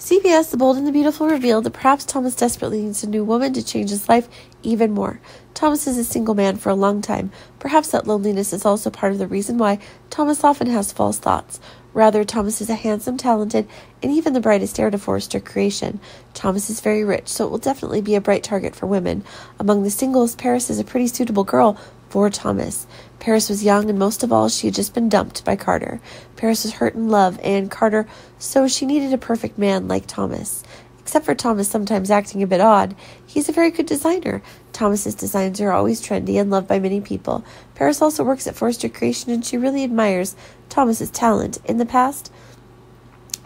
CBS The Bold and the Beautiful revealed that perhaps Thomas desperately needs a new woman to change his life even more. Thomas is a single man for a long time. Perhaps that loneliness is also part of the reason why Thomas often has false thoughts. Rather, Thomas is a handsome, talented, and even the brightest heir to Forrester creation. Thomas is very rich, so it will definitely be a bright target for women. Among the singles, Paris is a pretty suitable girl for Thomas. Paris was young, and most of all, she had just been dumped by Carter. Paris was hurt in love, and Carter, so she needed a perfect man like Thomas. Except for Thomas sometimes acting a bit odd, he's a very good designer. Thomas's designs are always trendy and loved by many people. Paris also works at Forrester Creation, and she really admires Thomas's talent. In the past,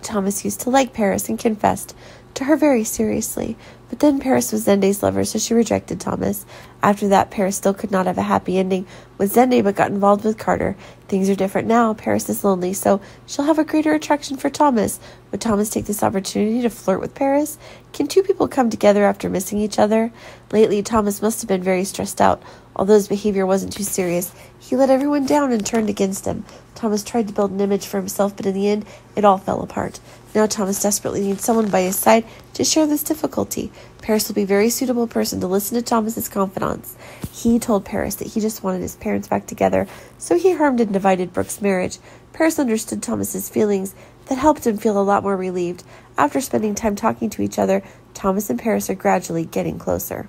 Thomas used to like Paris and confessed to her very seriously. But then Paris was Zende's lover, so she rejected Thomas. After that, Paris still could not have a happy ending with Zende, but got involved with Carter. Things are different now. Paris is lonely, so she'll have a greater attraction for Thomas. Would Thomas take this opportunity to flirt with Paris? Can two people come together after missing each other? Lately, Thomas must have been very stressed out. Although his behavior wasn't too serious, he let everyone down and turned against him. Thomas tried to build an image for himself, but in the end, it all fell apart. Now Thomas desperately needs someone by his side to share this difficulty. Paris will be a very suitable person to listen to Thomas's confidants. He told Paris that he just wanted his parents back together, so he harmed and divided Brooke's marriage. Paris understood Thomas's feelings. That helped him feel a lot more relieved. After spending time talking to each other, Thomas and Paris are gradually getting closer.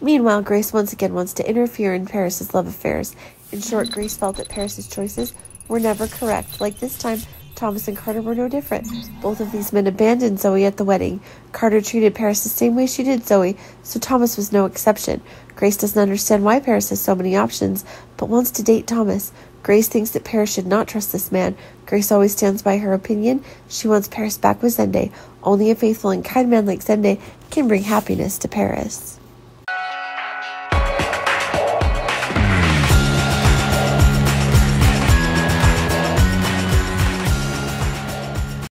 Meanwhile, Grace once again wants to interfere in Paris's love affairs. In short, Grace felt that Paris's choices were never correct. Like this time, Thomas and Carter were no different. Both of these men abandoned Zoe at the wedding. Carter treated Paris the same way she did Zoe, so Thomas was no exception. Grace doesn't understand why Paris has so many options, but wants to date Thomas. Grace thinks that Paris should not trust this man. Grace always stands by her opinion. She wants Paris back with Zende. Only a faithful and kind man like Zende can bring happiness to Paris.